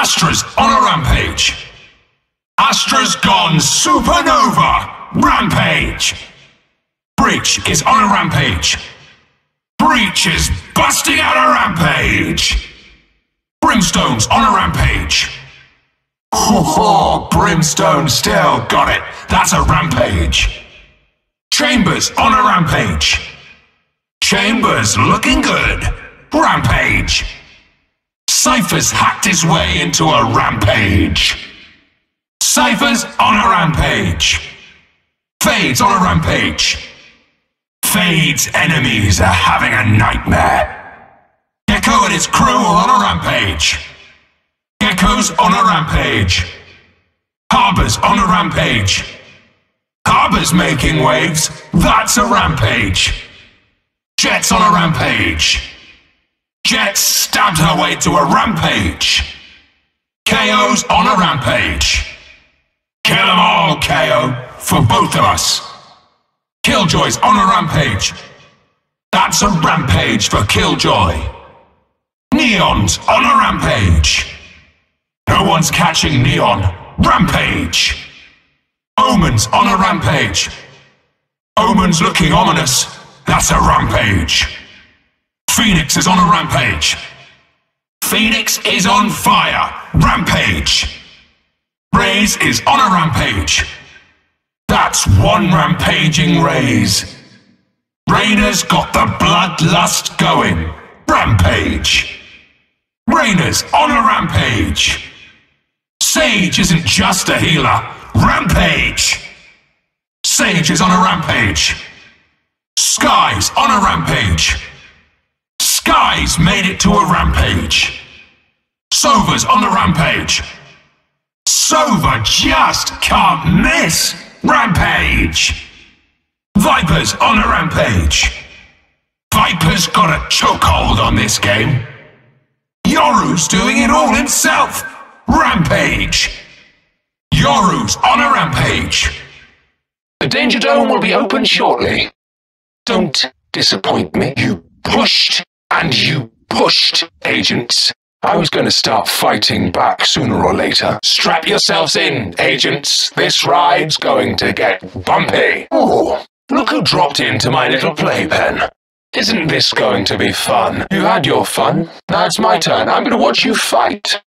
Astra's on a rampage. Astra's gone supernova. Rampage. Breach is on a rampage. Breach is busting out a rampage. Brimstone's on a rampage. Oh, Brimstone still got it. That's a rampage. Chamber's on a rampage. Chamber's looking good. Rampage. Cypher's hacked his way into a rampage. Cypher's on a rampage. Fade's on a rampage. Fade's enemies are having a nightmare. Gekko and his crew are on a rampage. Gekko's on a rampage. Harbor's on a rampage. Harbor's making waves. That's a rampage. Jett's on a rampage. Jett stabbed her way to a rampage. KAY/O's on a rampage. Kill them all, KAY/O, for both of us. Killjoy's on a rampage. That's a rampage for Killjoy. Neon's on a rampage. No one's catching Neon. Rampage. Omen's on a rampage. Omen's looking ominous. That's a rampage. Phoenix is on a rampage. Phoenix is on fire. Rampage. Raze is on a rampage. That's one rampaging Raze. Reyna's got the bloodlust going. Rampage. Reyna's on a rampage. Sage isn't just a healer. Rampage. Sage is on a rampage. Skye's on a rampage. Skye's made it to a rampage. Sova's on the rampage. Sova just can't miss. Rampage. Viper's on a rampage. Viper's got a chokehold on this game. Yoru's doing it all himself. Rampage. Yoru's on a rampage. The Danger Dome will be open shortly. Don't disappoint me. You pushed and you pushed, agents. I was going to start fighting back sooner or later. Strap yourselves in, agents. This ride's going to get bumpy. Oh, look who dropped into my little playpen. Isn't this going to be fun? You had your fun. Now it's my turn. I'm going to watch you fight.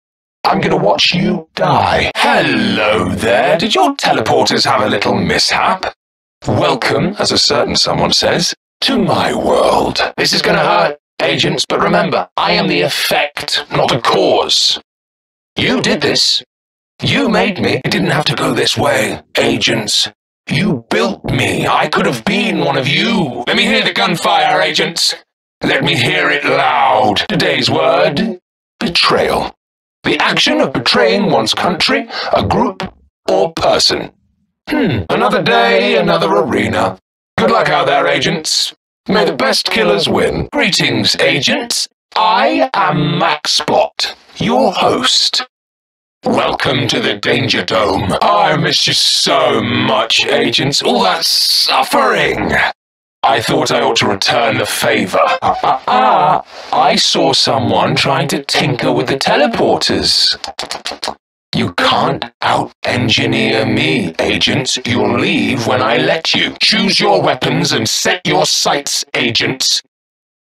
I'm going to watch you die. Hello there. Did your teleporters have a little mishap? Welcome, as a certain someone says, to my world. This is going to hurt agents, but remember, I am the effect, not a cause. You did this. You made me. It didn't have to go this way, agents. You built me. I could have been one of you. Let me hear the gunfire, agents. Let me hear it loud. Today's word, betrayal. The action of betraying one's country, a group, or person. Hmm, another day, another arena. Good luck out there, agents. May the best killers win. Greetings, agents. I am MaxBot, your host. Welcome to the Danger Dome. I miss you so much, agents. All that suffering. I thought I ought to return the favor. Ah, ah, ah. I saw someone trying to tinker with the teleporters. You can't out-engineer me, agents. You'll leave when I let you. Choose your weapons and set your sights, agents.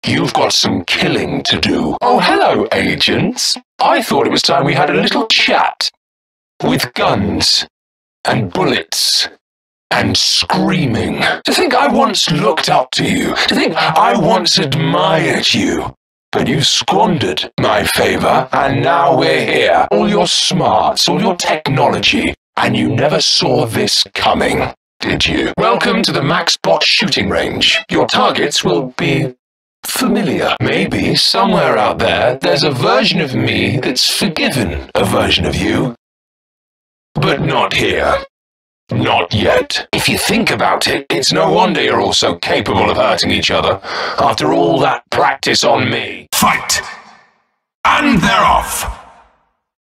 You've got some killing to do. Oh, hello, agents. I thought it was time we had a little chat. With guns and bullets and screaming. To think I once looked up to you. To think I once admired you. But you squandered my favor, and now we're here. All your smarts, all your technology, and you never saw this coming, did you? Welcome to the MaxBot shooting range. Your targets will be familiar. Maybe somewhere out there, there's a version of me that's forgiven a version of you. But not here. Not yet. If you think about it, it's no wonder you're all so capable of hurting each other after all that practice on me. Fight! And they're off!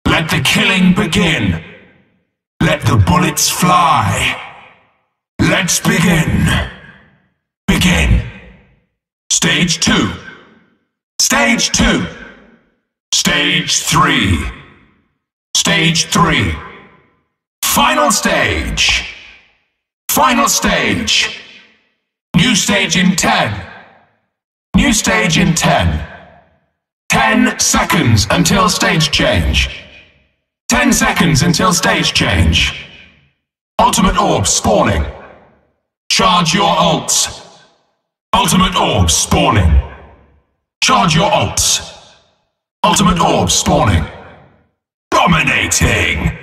Let the killing begin. Let the bullets fly. Let's begin. Begin. Stage two. Stage two. Stage three. Stage 3. Final stage. Final stage. New stage in 10. New stage in 10. 10 seconds until stage change. 10 seconds until stage change. Ultimate orb spawning. Charge your ults. Ultimate orb spawning. Charge your ults. Ultimate orb spawning. Dominating.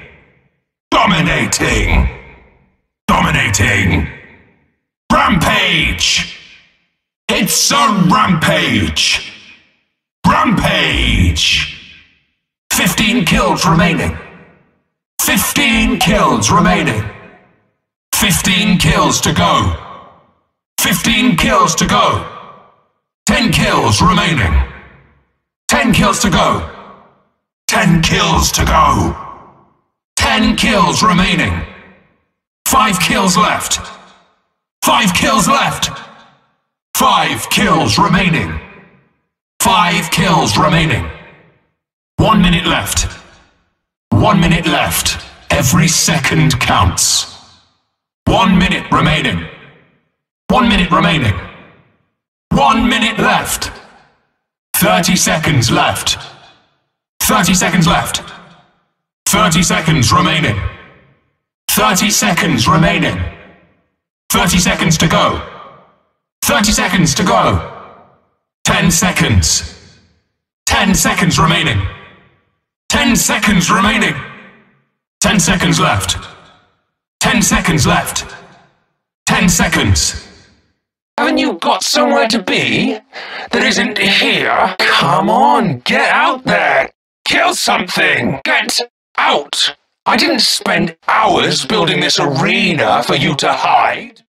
Dominating. Dominating. Rampage. It's a rampage. Rampage. 15 kills remaining. 15 kills remaining. 15 kills to go. 15 kills to go. 10 kills remaining. 10 kills to go. 10 kills to go. 10 kills remaining. 5 kills left. 5 kills left. 5 kills remaining. 5 kills remaining. 1 minute left. 1 minute left. Every second counts. 1 minute remaining. 1 minute remaining. 1 minute left. 30 seconds left. 30 seconds left. 30 seconds remaining. 30 seconds remaining. 30 seconds to go. 30 seconds to go. 10 seconds. 10 seconds remaining. 10 seconds remaining. 10 seconds left. 10 seconds left. 10 seconds. Haven't you got somewhere to be that isn't here? Come on, get out there! Kill something! Get out! I didn't spend hours building this arena for you to hide.